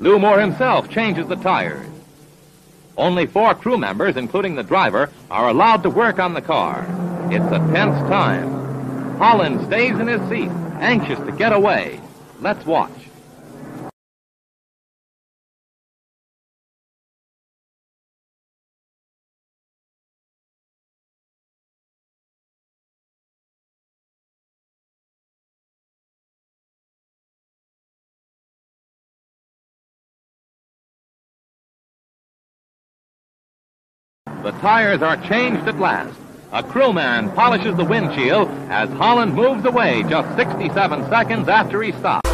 Lou Moore himself changes the tires. Only four crew members, including the driver, are allowed to work on the car. It's a tense time. Holland stays in his seat, anxious to get away. Let's watch. The tires are changed at last. A crewman polishes the windshield as Holland moves away just 67 seconds after he stops.